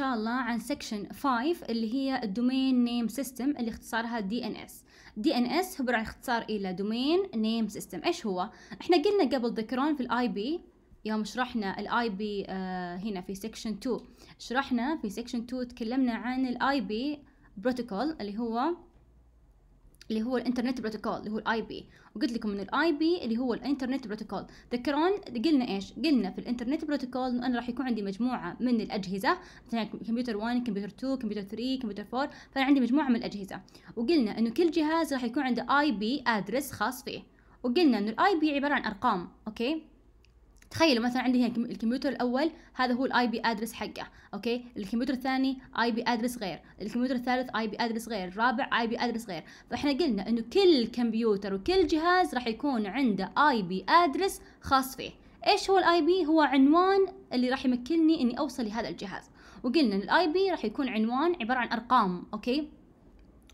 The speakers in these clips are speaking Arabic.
شاء الله عن section 5 اللي هي ال domain name system اللي اختصارها دي ان اس دي ان اس عباره عن اختصار إلى domain name system إيش هو؟ إحنا قلنا قبل تذكرون في ال IP يوم شرحنا ال IP آه هنا في section 2 شرحنا في section 2 تكلمنا عن ال IP protocol اللي هو اللي هو ال internet protocol اللي هو ال IP وقلت لكم إن ال IP اللي هو ال internet protocol. تذكرون؟ قلنا إيش؟ قلنا في ال internet protocol إنه أنا راح يكون عندي مجموعة من الأجهزة. مثلا كمبيوتر 1 كمبيوتر 2 كمبيوتر 3 كمبيوتر 4 فأنا عندي مجموعة من الأجهزة. وقلنا إنه كل جهاز راح يكون عنده IP address خاص فيه. وقلنا إنه ال IP عبارة عن أرقام okay؟ تخيلوا مثلا عندي هنا الكمبيوتر الأول هذا هو ال IP address حقه okay؟ الكمبيوتر الثاني IP address غير الكمبيوتر الثالث IP address غير الرابع IP address غير. فإحنا قلنا إنه كل كمبيوتر وكل جهاز راح يكون عنده IP address خاص فيه. إيش هو ال IP هو عنوان اللي راح يمكنني إني أوصل لهذا الجهاز. وقلنا إن ال IP راح يكون عنوان عبارة عن أرقام okay؟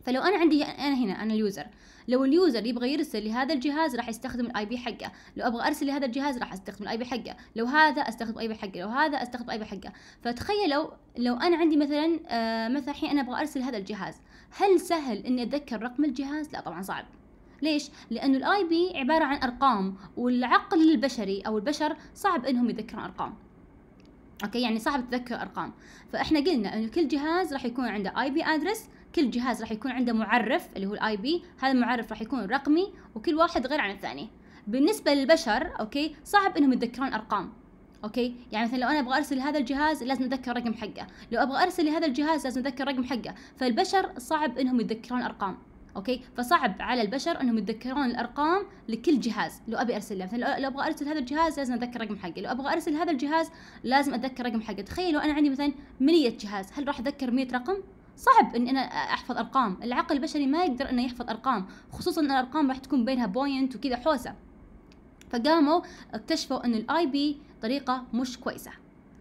فلو أنا عندي أنا هنا أنا ال user لو ال user يبغى يرسل لهذا الجهاز راح يستخدم ال IP حقه. لو أبغى أرسل لهذا الجهاز راح أستخدم ال IP حقه. لو هذا أستخدم ال IP حقه. لو هذا أستخدم ال IP حقه. فتخيلوا لو أنا عندي مثلا آه مثلا الحين أنا أبغى أرسل هذا الجهاز. هل سهل إني أتذكر رقم الجهاز؟ لا طبعا صعب. ليش؟ لأنه ال IP عبارة عن أرقام والعقل البشري أو البشر صعب إنهم يذكرون أرقام. okay؟ يعني صعب تذكر أرقام. فإحنا قلنا إنه كل جهاز راح يكون عنده IP address كل جهاز راح يكون عنده معرف اللي هو ال IP هذا المعرف راح يكون رقمي وكل واحد غير عن الثاني. بالنسبة للبشر okay صعب إنهم يتذكرون ارقام okay؟ يعني مثلا لو أنا أبغى أرسل هذا الجهاز لازم أتذكر الرقم حقه لو أبغى أرسل لهذا الجهاز لازم أتذكر الرقم حقه. فالبشر صعب إنهم يتذكرون ارقام okay؟ فصعب على البشر إنهم يتذكرون الأرقام لكل جهاز لو أبي أرسل مثلا لو أبغى أرسل هذا الجهاز لازم أتذكر الرقم حقه لو أبغى أرسل هذا الجهاز لازم أتذكر الرقم حقه. تخيلوا أنا عندي مثلا 100 جهاز هل راح أتذكر 100 رقم؟ صعب إني أنا أحفظ أرقام. العقل البشري ما يقدر إنه يحفظ أرقام خصوصا إن الأرقام راح تكون بينها point وكذا حوسة. فقاموا اكتشفوا إن ال IP طريقة مش كويسة.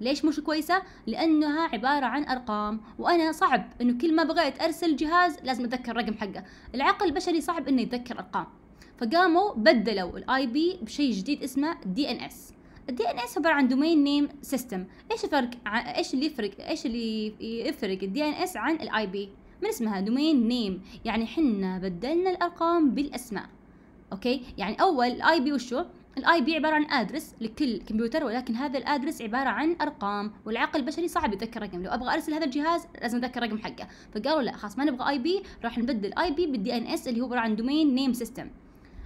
ليش مش كويسة؟ لأنها عبارة عن أرقام وأنا صعب إنه كل ما بغيت أرسل جهاز لازم أتذكر الرقم حقه، العقل البشري صعب إنه يتذكر أرقام، فقاموا بدلوا ال IP بشيء جديد اسمه DNS ال DNS عبارة عن domain name system إيش الفرق إيش اللي يفرق إيش اللي يفرق؟ ال DNS عن ال IP من اسمها domain name يعني حنا بدلنا الأرقام بالأسماء. okay؟ يعني أول ال IP وشو؟ ال IP عبارة عن address لكل كمبيوتر ولكن هذا ال address عبارة عن أرقام. والعقل البشري صعب يتذكر رقم. لو أبغى أرسل هذا الجهاز لازم أتذكر الرقم حقه. فقالوا لا خلاص ما نبغى IP راح نبدل IP بال DNS اللي هو عبارة عن domain name system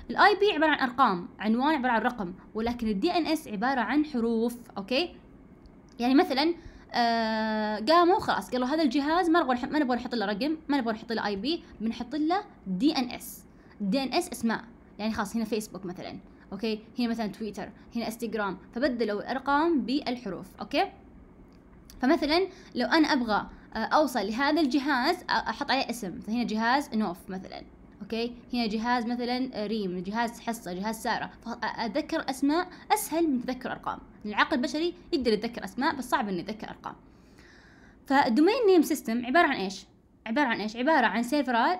ال IP عبارة عن أرقام عنوان عبارة عن رقم ولكن ال DNS عبارة عن حروف okay؟ يعني مثلا آه قاموا خلاص قالوا هذا الجهاز ما نبغى ما نبغى نحط له رقم ما نبغى نحط له IP بنحط له DNS. DNS أسماء. يعني خلاص هنا فيسبوك مثلا okay؟ هنا مثلا تويتر هنا إنستغرام. فبدلوا الأرقام بالحروف okay؟ فمثلا لو أنا أبغى آه، أوصل لهذا الجهاز أحط عليه اسم. فهنا جهاز نوف مثلا. okay؟ هنا جهاز مثلا ريم جهاز حصة جهاز سارة. فاتذكر أسماء أسهل من تذكر أرقام. العقل البشري يقدر يتذكر أسماء بس صعب إنه يتذكر أرقام. فال domain name system عبارة عن إيش؟ عبارة عن إيش؟ عبارة عن سيرفرات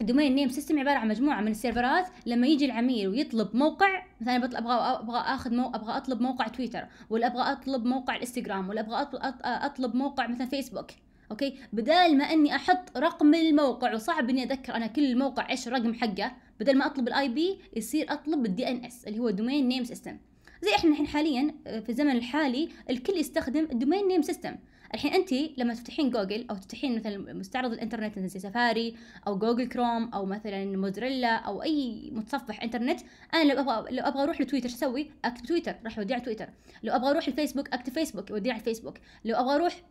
ال domain name system عبارة عن مجموعة من السيرفرات لما يجي العميل ويطلب موقع مثلا أبغى أبغى آخذ مو أبغى أطلب موقع تويتر ولا أبغى أطلب موقع الإنستغرام ولا أبغى أطلب موقع مثلا فيسبوك. okay؟ بدال ما إني أحط رقم الموقع وصعب إني اذكر أنا كل موقع إيش الرقم حقه بدل ما أطلب ال IP يصير أطلب ال DNS اللي هو domain name system زي إحنا الحين حاليا آه، في الزمن الحالي الكل يستخدم ال domain name system الحين انت لما تفتحين جوجل أو تفتحين مثلا مستعرض الإنترنت زي سفاري أو جوجل كروم أو مثلا موزيلا أو أي متصفح إنترنت أنا لو أبغى لو أبغى أروح لتويتر أسوي؟ أكتب تويتر راح يوديني على تويتر. لو أبغى أروح الفيسبوك أكتب فيسبوك يوديني على الفيسبوك لو أبغى أروح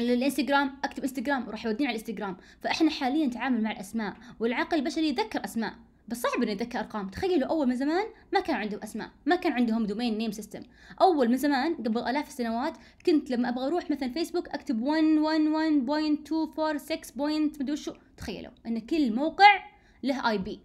الانستغرام أكتب إنستغرام وراح يودينا على الإنستغرام. فإحنا حاليا نتعامل مع الأسماء والعقل البشري يتذكر أسماء. بس صعب إنه يتذكر أرقام. تخيلوا أول من زمان ما كان عندهم أسماء ما كان عندهم domain name system أول من زمان قبل آلاف السنوات كنت لما أبغى أروح مثلا فيسبوك أكتب 111.246. مدري شو تخيلوا إن كل موقع له IP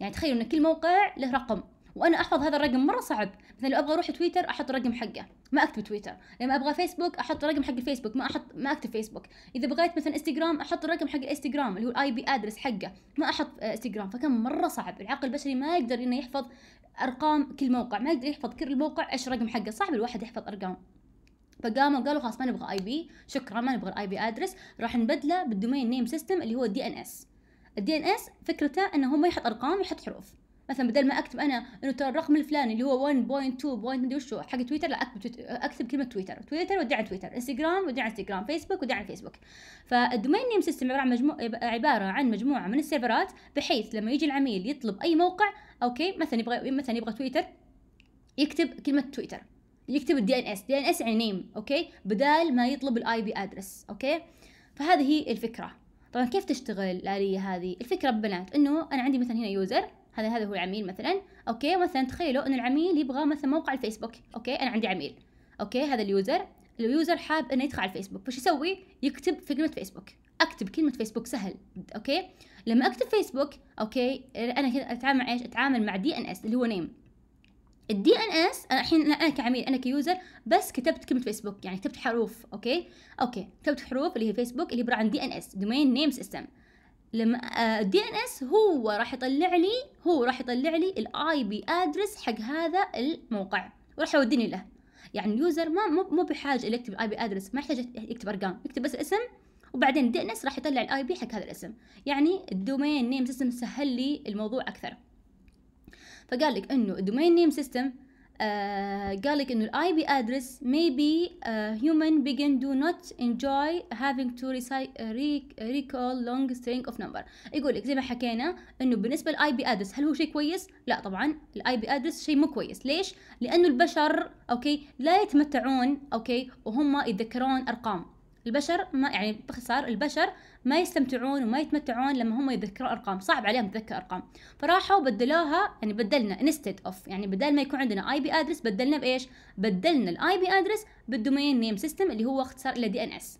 يعني تخيلوا إن كل موقع له رقم. وأنا أحفظ هذا الرقم مرة صعب. مثلا لو أبغى أروح تويتر أحط الرقم حقه. ما أكتب تويتر. لما أبغى فيسبوك أحط الرقم حق الفيسبوك. ما أحط ما أكتب فيسبوك. إذا بغيت مثلا إنستغرام أحط الرقم حق الانستغرام اللي هو ال IP address حقه. ما أحط إنستغرام. فكان مرة صعب. العقل البشري ما يقدر إنه يحفظ أرقام كل موقع. ما يقدر يحفظ كل موقع إيش الرقم حقه. صعب الواحد يحفظ أرقام. فقاموا قالوا خلاص ما نبغى IP شكرا ما نبغى ال IP address راح نبدله بال domain name system اللي هو ال DNS ال DNS فكرته إنه هو ما يحط أرقام يحط حروف. مثلا بدل ما أكتب أنا إنه ترى الرقم الفلاني اللي هو 1.2 point مدري وشو حق تويتر لا أكتب أكتب كلمة تويتر. تويتر ودي على تويتر. إنستغرام ودي على إنستغرام. فيسبوك ودي على فيسبوك. فال domain name system عبارة عن مجموعه عبارة عن مجموعة من السيرفرات بحيث لما يجي العميل يطلب أي موقع okay مثلا يبغى مثلا يبغى تويتر يكتب كلمة تويتر. يكتب ال DNS DNS يعني name okay بدال ما يطلب ال IP address okay. فهذه هي الفكرة. طبعا كيف تشتغل الآلية هذه؟ الفكرة ببنات إنه أنا عندي مثلا هنا user هذا هذا هو العميل مثلا. أوكي مثلا تخيلوا انه العميل يبغى مثلا موقع الفيسبوك. أوكي أنا عندي عميل. أوكي هذا ال user. ال user حاب إنه يدخل على الفيسبوك. فإيش يسوي؟ يكتب في كلمه فيسبوك. أكتب كلمة فيسبوك سهل. أوكي؟ لما أكتب فيسبوك أوكي أنا كذا أتعامل مع إيش؟ أتعامل مع DNS اللي هو name ال DNS أنا الحين أنا كعميل أنا ك user بس كتبت كلمة فيسبوك. يعني كتبت حروف. أوكي؟ أوكي كتبت حروف اللي هي فيسبوك اللي عبارة عن DNS domain name system لما ال DNS هو راح يطلع لي هو راح يطلع لي ال IP address حق هذا الموقع. وراح يوديني له. يعني ال user ما مو بحاجة يكتب ال IP address ما يحتاج يكتب أرقام. يكتب بس الاسم وبعدين ال DNS راح يطلع ال IP حق هذا الاسم. يعني ال domain name system سهل لي الموضوع أكثر. فقال لك إنه ال domain name system قال لك إنه ال IP address maybe uh, human being do not enjoy having to recall long strings of number. يقول لك زي ما حكينا إنه بالنسبة لل IP address هل هو شيء كويس؟ لا طبعا ال IP address شيء مو كويس. ليش؟ لأنه البشر أوكي لا يتمتعون أوكي وهم يتذكرون أرقام. البشر ما يعني باختصار البشر ما يستمتعون وما يتمتعون لما هم يذكروا أرقام. صعب عليهم يتذكر أرقام. فراحوا بدلوها يعني بدلنا instead of يعني بدل ما يكون عندنا IP address بدلنا بإيش؟ بدلنا ال IP address بال domain name system اللي هو اختصار إلى DNS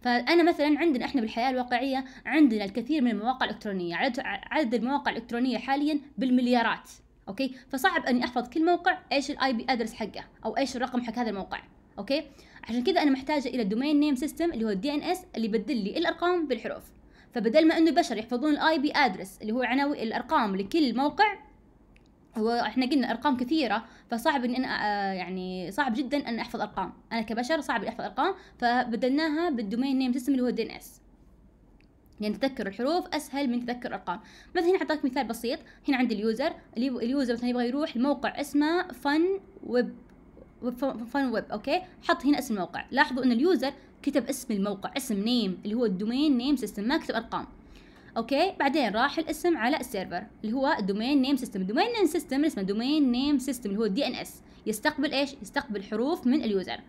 فأنا مثلا عندنا إحنا بالحياة الواقعية عندنا الكثير من المواقع الإلكترونية عدد, عدد المواقع الإلكترونية حاليا بالمليارات أوكي؟ فصعب أني أحفظ كل موقع إيش ال IP address حقه أو إيش الرقم حق هذا الموقع أوكي؟ عشان كذا أنا محتاجة إلى ال domain name system اللي هو ال DNS اللي يبدل لي الأرقام بالحروف. فبدل ما إنه البشر يحفظون ال IP address اللي هو عناوين الأرقام لكل موقع هو إحنا قلنا أرقام كثيرة فصعب ان أنا آه، يعني صعب جدا أن أحفظ أرقام. أنا كبشر صعب أحفظ أرقام فبدلناها بال domain name system اللي هو ال DNS يعني تذكر الحروف أسهل من تذكر الأرقام. مثلا هنا اعطاك مثال بسيط. هنا عندي ال user ال user مثلا يبغى يروح لموقع اسمه fun web fun web أوكي حط هنا اسم الموقع. لاحظوا إن ال user كتب اسم الموقع اسم name اللي هو ال domain name system ما كتب أرقام. أوكي بعدين راح الاسم على ال server اللي هو ال domain name system ال domain name system اسمه domain name system اللي هو ال DNS يستقبل إيش؟ يستقبل حروف من ال user.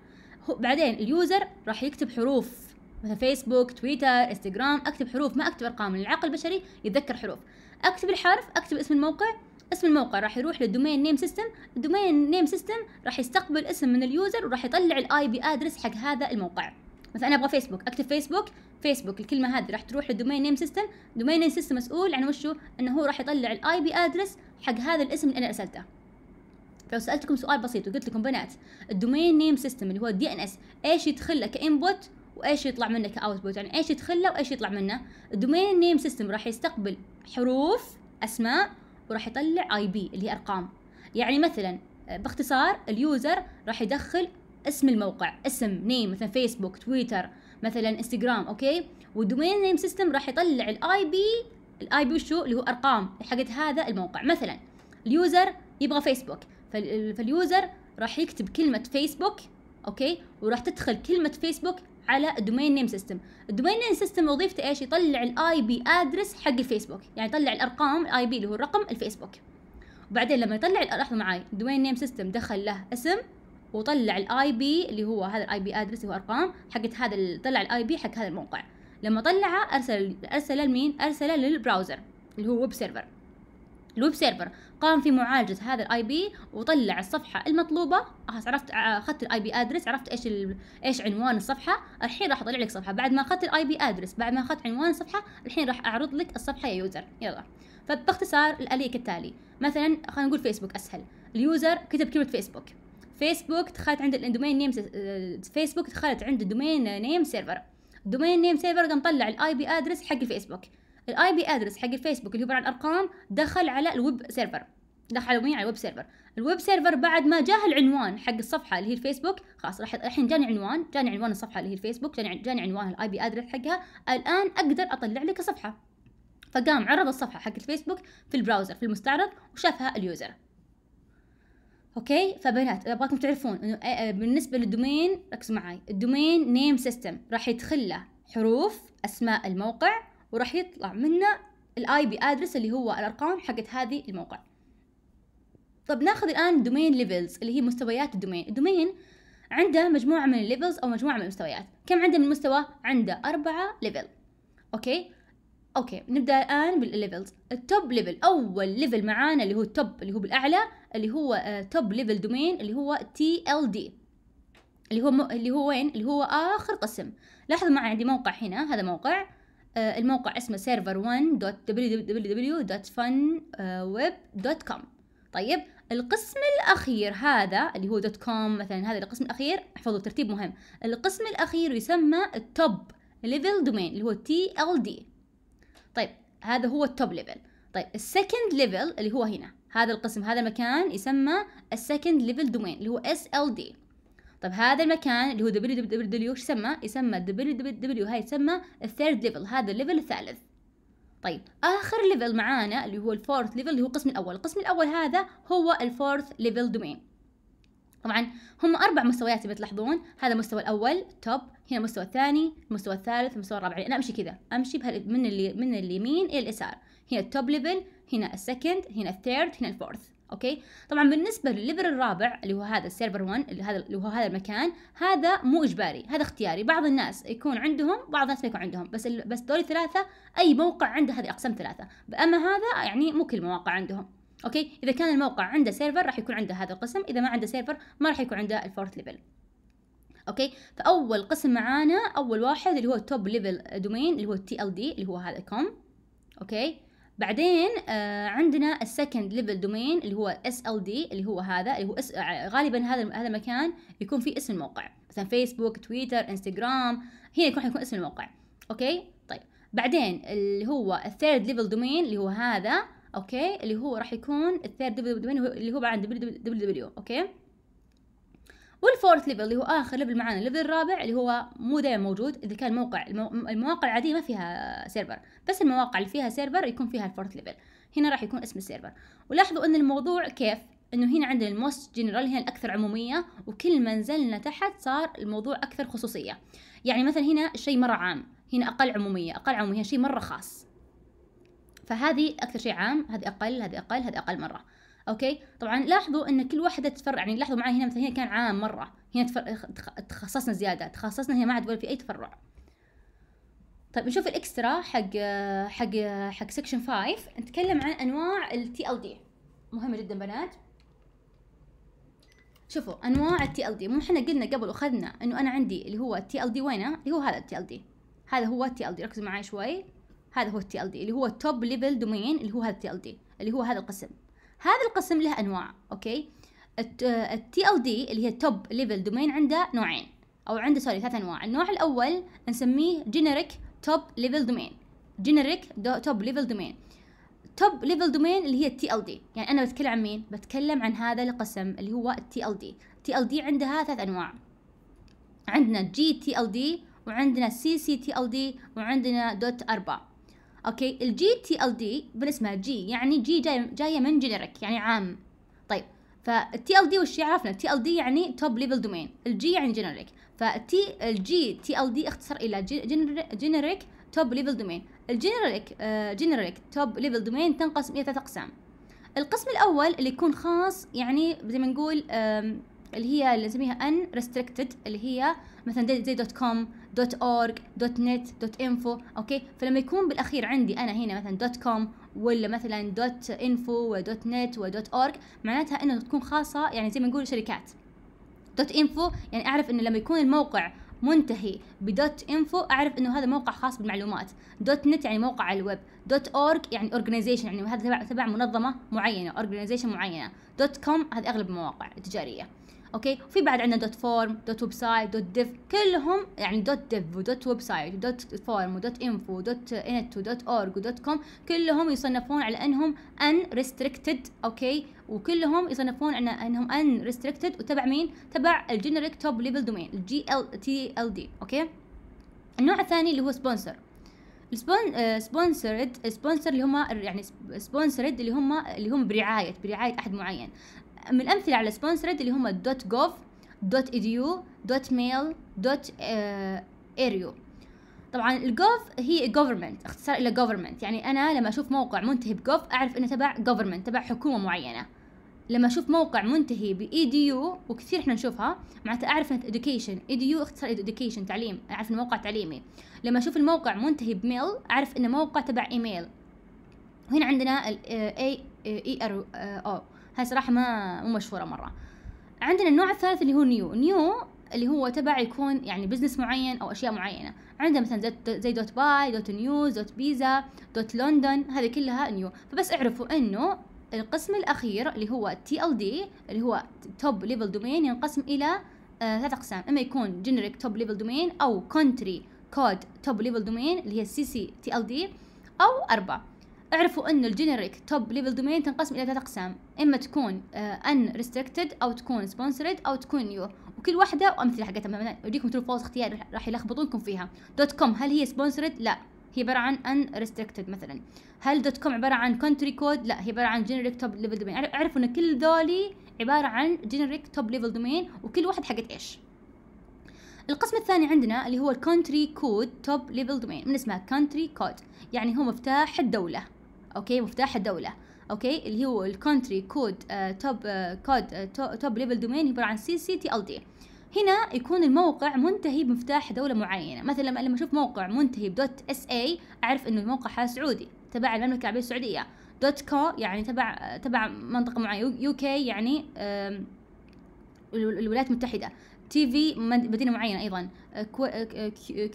بعدين ال user راح يكتب حروف. مثلا فيسبوك تويتر انستغرام أكتب حروف ما أكتب أرقام. العقل البشري يتذكر حروف. أكتب الحرف أكتب اسم الموقع. اسم الموقع راح يروح لل domain name system ال domain name system راح يستقبل اسم من ال user وراح يطلع ال IP address حق هذا الموقع. مثلا أنا أبغى فيسبوك أكتب فيسبوك فيسبوك الكلمة هذه راح تروح لل domain name system domain name system مسؤول عن وشو؟ إنه هو راح يطلع ال IP address حق هذا الاسم اللي أنا أرسلته. فلو سألتكم سؤال بسيط وقلت لكم بنات ال domain name system اللي هو ال DNS إيش يدخل له ك input وإيش يطلع منه ك output يعني إيش يدخل له وإيش يطلع منه؟ ال domain name system راح يستقبل حروف أسماء وراح يطلع IP اللي هي أرقام. يعني مثلا آه، باختصار ال user راح يدخل اسم الموقع اسم name مثلا فيسبوك تويتر مثلا انستغرام أوكي؟ وال domain name system راح يطلع ال IP ال IP وشو؟ اللي هو أرقام حقت هذا الموقع. مثلا ال user يبغى فيسبوك فال user راح يكتب كلمة فيسبوك أوكي؟ وراح تدخل كلمة فيسبوك على ال domain name system ال domain name system وظيفته إيش؟ يطلع ال IP address حق الفيسبوك يعني يطلع الأرقام ال IP اللي هو الرقم الفيسبوك. وبعدين لما يطلع لاحظوا معي ال domain name system دخل له اسم وطلع ال IP اللي هو هذا ال IP address هو أرقام حقت هذا طلع ال IP حق هذا الموقع. لما طلعه ارسل أرسله لمين؟ أرسله لل browser اللي هو web server ال web server. قام في معالجة هذا ال IP وطلع الصفحة المطلوبة. خلاص عرفت أخذت ال IP address عرفت إيش ال... إيش عنوان الصفحة. الحين راح أطلع لك صفحة. بعد ما أخذت ال IP address بعد ما أخذت عنوان الصفحة الحين راح أعرض لك الصفحة يا user. يلا. فباختصار الآلية كالتالي مثلا خلينا نقول فيسبوك أسهل. ال user كتب كلمة فيسبوك. فيسبوك دخلت عند ال domain name فيسبوك دخلت عند ال domain name server ال domain name server قام طلع ال IP address حق الفيسبوك. ال IP address حق الفيسبوك اللي هو عبارة عن أرقام دخل على ال web server مين على ال web server ال web server بعد ما جاه العنوان حق الصفحة اللي هي الفيسبوك خلاص راح الحين جاني عنوان جاني عنوان الصفحة اللي هي الفيسبوك جاني جاني عنوان ال IP address حقها. الآن أقدر أطلع لك الصفحة. فقام عرض الصفحة حق الفيسبوك في ال browser في المستعرض وشافها ال user. أوكي؟ فبنات أبغاكم تعرفون إنه آه، آه، بالنسبة لل domain ركزوا معي ال domain name system راح يدخل له حروف أسماء الموقع وراح يطلع منه ال IP address اللي هو الأرقام حقت هذه الموقع. طب ناخذ الآن domain levels اللي هي مستويات ال domain ال domain عنده مجموعة من ال levels أو مجموعة من المستويات كم عنده من مستوى عنده أربعة level أوكي؟ أوكي نبدأ الآن بال levels ال top level أول level معانا اللي هو ال top اللي هو بالأعلى اللي هو top level domain اللي هو TLD اللي هو م... اللي هو وين؟ اللي هو آخر قسم. لاحظوا معي عندي موقع هنا هذا موقع. الموقع اسمه server1.www.funweb.com طيب القسم الأخير هذا اللي هو dot com مثلا هذا القسم الأخير احفظوا ترتيب مهم. القسم الأخير يسمى ال top level domain اللي هو TLD طيب هذا هو ال top level طيب ال second level اللي هو هنا. هذا القسم هذا المكان يسمى ال second level domain اللي هو SLD طيب هذا المكان اللي هو W إيش يسمى؟ يسمى W هاي يسمى ال third level هذا ال level الثالث. طيب آخر level معانا اللي هو ال fourth level اللي هو القسم الأول. القسم الأول هذا هو ال fourth level domain. طبعا هم أربع مستويات بتلاحظون هذا المستوى الأول top هنا المستوى الثاني المستوى الثالث المستوى الرابع. يعني أنا أمشي كذا أمشي من اللي من اليمين إلى اليسار. هنا ال top level هنا ال second هنا ال third هنا ال fourth. okay؟ طبعا بالنسبة للل level الرابع اللي هو هذا ال server 1 اللي هذا اللي هو هذا المكان هذا مو إجباري هذا اختياري. بعض الناس يكون عندهم بعض الناس ما يكون عندهم بس ال... بس دول ثلاثة أي موقع عنده هذه أقسام ثلاثة. اما هذا يعني مو كل المواقع عندهم okay؟ إذا كان الموقع عنده server راح يكون عنده هذا القسم إذا ما عنده server ما راح يكون عنده ال fourth level okay؟ فأول قسم معانا أول واحد اللي هو ال top level domain اللي هو ال TLD اللي هو هذا com okay؟ بعدين آه عندنا ال second level domain اللي هو SLD اللي هو هذا اللي هو S غالبا هذا هذا المكان يكون فيه اسم الموقع. مثلا فيسبوك تويتر انستغرام هنا يكون حيكون اسم الموقع. okay؟ طيب. بعدين اللي هو ال third level domain اللي هو هذا okay؟ اللي هو راح يكون ال third level domain اللي هو عند دبليو دبليو أوكي؟ وال fourth level اللي هو آخر level معانا ال level الرابع اللي هو مو دائما موجود إذا كان موقع المواقع العادية ما فيها server بس المواقع اللي فيها server يكون فيها ال fourth level هنا راح يكون اسم ال server ولاحظوا إن الموضوع كيف؟ إنه هنا عندنا ال most general هنا الأكثر عمومية وكل ما نزلنا تحت صار الموضوع أكثر خصوصية. يعني مثلا هنا شيء مرة عام هنا أقل عمومية أقل عمومية شيء مرة خاص. فهذه أكثر شيء عام هذه أقل هذه أقل هذه أقل مرة. okay؟ طبعا لاحظوا إن كل واحدة تفرع يعني لاحظوا معي هنا مثلا هنا كان عام مرة هنا تخصصنا زيادة تخصصنا هنا ما عاد ولا في أي تفرع. طيب نشوف ال extra حق حق حق section 5 نتكلم عن أنواع ال TLD مهمة جدا بنات. شوفوا أنواع ال TLD مو إحنا قلنا قبل وأخذنا إنه أنا عندي اللي هو ال TLD وينه؟ اللي هو هذا ال TLD هذا هو ال TLD ركزوا معي شوي. هذا هو ال TLD اللي هو ال top level domain اللي هو هذا ال TLD اللي هو هذا القسم. هذا القسم له أنواع okay؟ ال TLD اللي هي top level domain عنده نوعين أو عنده sorry ثلاث أنواع. النوع الأول نسميه generic top level domain generic top level domain top level domain اللي هي ال TLD يعني أنا بتكلم عن مين؟ بتكلم عن هذا القسم اللي هو ال TLD TLD عندها ثلاث أنواع. عندنا GTLD وعندنا سي سي تي ال دي وعندنا dot arpa. okay؟ ال GTLD بالاسمها G يعني G جاي جاية من generic يعني عام. طيب فال TLD وش عرفنا ال TLD يعني top level domain ال G يعني generic فال T ال GTLD اختصر إلى generic top level domain ال generic generic top level domain تنقسم إلى ثلاث أقسام. القسم الأول اللي يكون خاص يعني زي ما نقول اللي هي اللي نسميها unrestricted اللي هي مثلا زي dot com dot org dot net dot info okay فلما يكون بالأخير عندي أنا هنا مثلا dot com ولا مثلا dot info و dot net و dot org معناتها إنه تكون خاصة يعني زي ما نقول شركات. dot info يعني أعرف إنه لما يكون الموقع منتهي ب dot info أعرف إنه هذا موقع خاص بالمعلومات. dot net يعني موقع على ال web. dot org يعني organization يعني هذا تبع تبع منظمة معينة organization معينة. dot com هذه أغلب المواقع التجارية. okay؟ في بعد عندنا dot forum dot website dot dev كلهم يعني dot dev و dot website و dot forum و dot info و dot net و dot org و dot com كلهم يصنفون على أنهم unrestricted okay؟ وكلهم يصنفون على أنهم unrestricted وتبع مين؟ تبع ال generic top level domain ال G ال TLD okay؟ النوع الثاني اللي هو sponsor sponsored sponsor اللي هم يعني sponsored اللي هم اللي هم برعاية برعاية أحد معين. من الأمثلة على sponsored اللي هم dot gov dot edu dot mil dot aero طبعا ال gov هي government اختصار إلى government يعني أنا لما أشوف موقع منتهي ب gov أعرف إنه تبع government تبع حكومة معينة. لما أشوف موقع منتهي ب EDU وكثير إحنا نشوفها معناتها أعرف إنه education. EDU اختصار education تعليم أعرف إنه موقع تعليمي. لما أشوف الموقع منتهي ب mil أعرف إنه موقع تبع ايميل وهنا عندنا ال AERO. هاي صراحة ما مو مشهورة مرة. عندنا النوع الثالث اللي هو new. new اللي هو تبع يكون يعني business معين أو أشياء معينة. عندنا مثلا زي dot buy dot news dot pizza dot london هذه كلها new. فبس اعرفوا إنه القسم الأخير اللي هو TLD اللي هو top level domain ينقسم إلى آه ثلاث أقسام. إما يكون generic top level domain أو country code top level domain اللي هي ال CCTLD أو arpa. اعرفوا ان ال generic top level domain تنقسم إلى ثلاث أقسام. إما تكون un uh, restricted أو تكون sponsored أو تكون new وكل واحدة وأمثلة حقتها. اوديكم true false اختيار راح يلخبطونكم فيها. dot com هل هي sponsored لا. هي عبارة عن unrestricted مثلا. هل dot com عبارة عن country code لا. هي عبارة عن generic top level domain اعرفوا إن كل ذولي عبارة عن generic top level domain وكل واحد حقت إيش. القسم الثاني عندنا اللي هو ال country code top level domain من اسمها country code يعني هو مفتاح الدولة. أوكي؟ مفتاح الدولة. أوكي؟ اللي هو ال country code top code top level domain عباره عن سي سي تي ال دي هنا يكون الموقع منتهي بمفتاح دولة معينة. مثلا لما أشوف موقع منتهي ب dot SA أعرف إنه الموقع هذا سعودي تبع المملكة العربية السعودية. dot co يعني تبع تبع منطقة معينة. UK يعني الولايات المتحدة. TV مدينة معينة أيضا.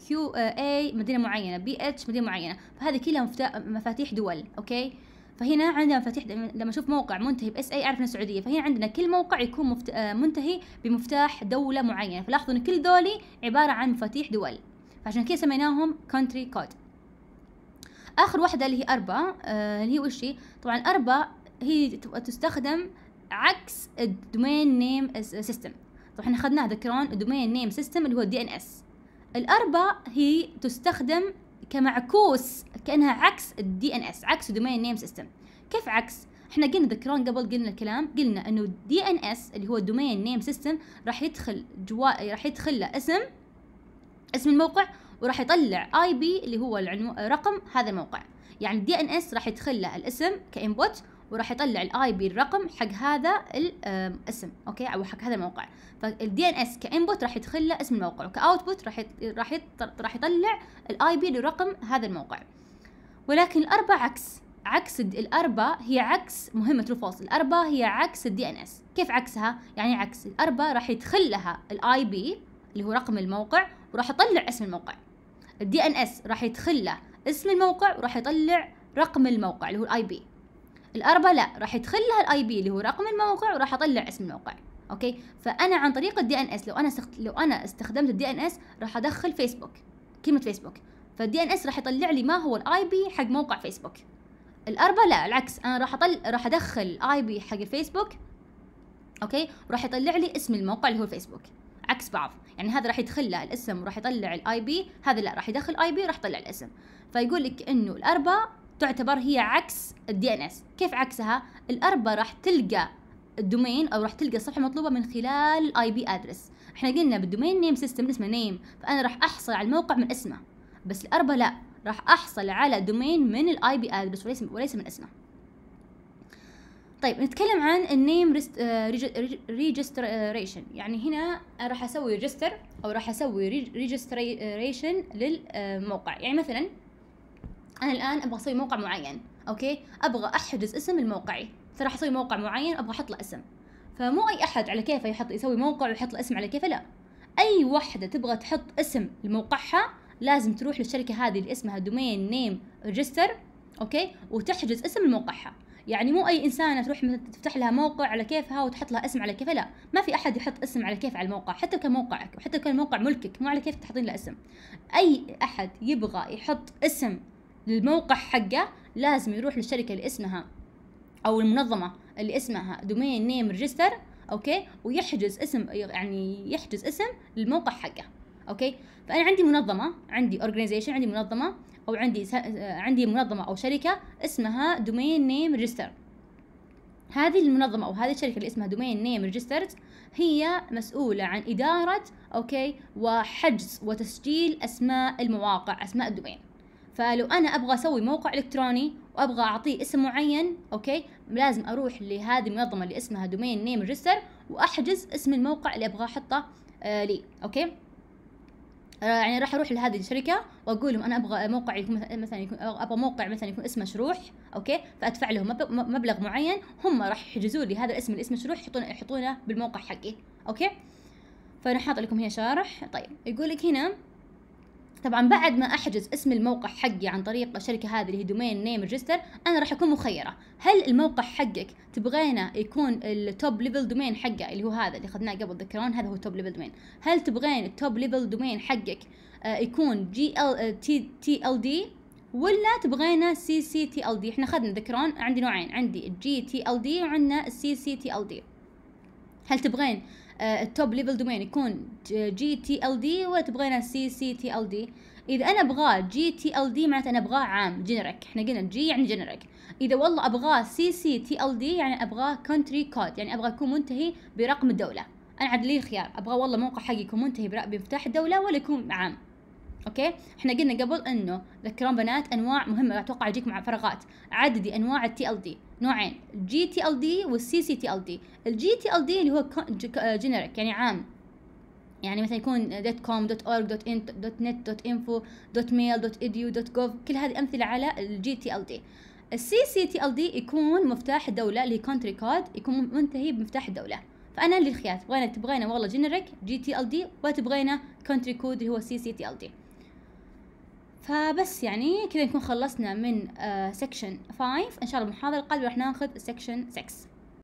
QA مدينة معينة. BH مدينة معينة. فهذه كلها مفاتيح دول. أوكي؟ فهنا عندنا مفاتيح لما أشوف موقع منتهي ب SA أعرف انه السعودية فهنا عندنا كل موقع يكون مفت... منتهي بمفتاح دولة معينة. فلاحظوا إن كل ذولي عبارة عن مفاتيح دول. فعشان كذا سميناهم country code آخر واحدة اللي هي ARPA آه اللي هي وش طبعا ARPA هي تستخدم عكس ال domain name system طبعا إحنا اخذناها تذكرون ال domain name system اللي هو ال DNS ال ARPA هي تستخدم كمعكوس كأنها عكس ال DNS عكس ال domain name system كيف عكس؟ إحنا قلنا تذكرون قبل قلنا الكلام قلنا إنه ال DNS اللي هو ال domain name system راح يدخل جوا راح يدخل له اسم اسم الموقع وراح يطلع IP اللي هو العنو... رقم هذا الموقع. يعني ال DNS راح يدخل له الاسم ك input وراح يطلع ال IP الرقم حق هذا الاسم أوكي؟ أو حق هذا الموقع. فال DNS ك input راح يدخل له اسم الموقع وك output راح راح راح يطلع ال IP لرقم هذا الموقع. ولكن ال ARPA عكس. عكس ال ARPA هي عكس مهمة true false ال ARPA هي عكس ال DNS كيف عكسها؟ يعني عكس. ال ARPA راح يدخل لها ال IP اللي هو رقم الموقع وراح يطلع اسم الموقع. ال DNS راح يدخل له اسم الموقع وراح يطلع رقم الموقع اللي هو ال IP ال ARPA لا راح يدخل لها ال IP اللي هو رقم الموقع وراح أطلع اسم الموقع أوكي؟ فأنا عن طريق ال DNS لو أنا استخد... لو أنا استخدمت ال DNS راح أدخل فيسبوك كلمة فيسبوك فال DNS راح يطلع لي ما هو ال IP حق موقع فيسبوك ال ARPA لا العكس أنا راح اطل راح أدخل ال IP حق الفيسبوك أوكي؟ وراح يطلع لي اسم الموقع اللي هو الفيسبوك عكس بعض يعني هذا راح يدخل له الاسم وراح يطلع ال IP هذا لا راح يدخل IP وراح يطلع الاسم. فيقول لك إنه ال ARPA تعتبر هي عكس ال DNS كيف عكسها؟ ال ARPA راح تلقى ال domain أو راح تلقى الصفحه المطلوبه من خلال ال IP address إحنا قلنا بال domain name system اسمه name فأنا راح أحصل على الموقع من اسمه. بس ال ARPA لا راح أحصل على domain من ال IP address وليس وليس من اسمه. طيب نتكلم عن ال name registration يعني هنا راح أسوي register أو راح أسوي registration للموقع. يعني مثلا أنا الآن أبغى أسوي موقع معين أوكي؟ أبغى أحجز اسم لموقعي فراح أسوي موقع معين أبغى أحط له اسم. فمو أي أحد على كيفه يحط يسوي موقع ويحط له اسم على كيفه لا. أي وحدة تبغى تحط اسم لموقعها لازم تروح للشركة هذه اللي اسمها domain name register أوكي؟ وتحجز اسم لموقعها. يعني مو أي إنسانة تروح تفتح لها موقع على كيفها وتحط لها اسم على كيفها لا. ما في أحد يحط اسم على كيف على الموقع حتى كان موقعك وحتى كان موقع ملكك مو على كيف تحطين له اسم. أي أحد يبغى يحط اسم للموقع حقه لازم يروح للشركة اللي اسمها أو المنظمة اللي اسمها domain name register أوكي؟ ويحجز اسم يعني يحجز اسم للموقع حقه أوكي؟ فأنا عندي منظمة عندي organization عندي منظمة أو عندي س... عندي منظمة أو شركة اسمها domain name register هذه المنظمة أو هذه الشركة اللي اسمها domain name registered هي مسؤولة عن إدارة أوكي؟ وحجز وتسجيل أسماء المواقع أسماء ال domain. فلو أنا أبغى أسوي موقع إلكتروني وأبغى أعطيه اسم معين أوكي؟ لازم أروح لهذه المنظمة اللي اسمها domain name register وأحجز اسم الموقع اللي أبغى أحطه آه لي أوكي؟ آه، يعني راح أروح لهذه الشركة وأقول لهم أنا أبغى موقع يكون مثلا يكون أبغى موقع مثلا يكون اسمه شروح أوكي؟ فأدفع لهم مبلغ معين هم راح يحجزوا لي هذا الاسم الاسم شروح يحطونه يحطونه بالموقع حقي أوكي؟ فأنا حاطه لكم هنا شروح طيب يقول لك هنا طبعا بعد ما أحجز اسم الموقع حقي عن طريق الشركة هذه اللي هي domain name register أنا راح أكون مخيرة. هل الموقع حقك تبغينه يكون ال top level domain حقه اللي هو هذا اللي اخذناه قبل تذكرون؟ هذا هو ال top level domain هل تبغين ال top level domain حقك آه يكون جي إل تي تي ال دي ولا تبغينا سي سي تي ال دي إحنا اخذنا تذكرون عندي نوعين عندي ال gTLD وعندنا ال ccTLD هل تبغين ال top level domain يكون gTLD ولا تبغينا سي سي تي ال دي إذا أنا أبغاه gTLD معناته أنا أبغاه عام generic إحنا قلنا g يعني generic إذا والله أبغاه سي سي تي ال دي يعني أبغاه country code يعني أبغى يكون منتهي برقم الدولة. أنا عاد لي الخيار أبغى والله موقع حقي يكون منتهي بمفتاح الدولة ولا يكون عام. Okay؟ إحنا قلنا قبل إنه تذكرون بنات أنواع مهمة أتوقع يجيك مع فراغات عددي أنواع التي ال دي نوعين الجي تي ال دي والسي سي تي ال دي الجي تي ال دي اللي هو generic يعني عام. يعني مثلا يكون. dot com dot org dot int dot net dot info dot mil dot edu dot gov كل هذه أمثلة على الجي تي ال دي السي سي تي ال دي يكون مفتاح الدولة اللي country code يكون منتهي بمفتاح الدولة. فأنا اللي الخيار تبغينا تبغينا والله generic gTLD ولا تبغينا country code اللي هو سي سي تي ال دي فبس يعني كذا نكون خلصنا من section uh, 5 إن شاء الله المحاضره القادمة راح ناخذ section 6